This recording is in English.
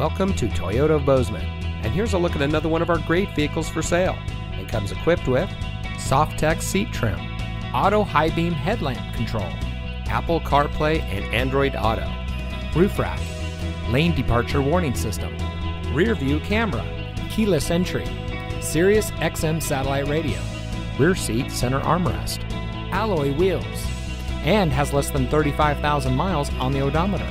Welcome to Toyota of Bozeman, and here's a look at another one of our great vehicles for sale. It comes equipped with Softex seat trim, auto high beam headlamp control, Apple CarPlay and Android Auto, roof rack, lane departure warning system, rear view camera, keyless entry, Sirius XM satellite radio, rear seat center armrest, alloy wheels, and has less than 35,000 miles on the odometer.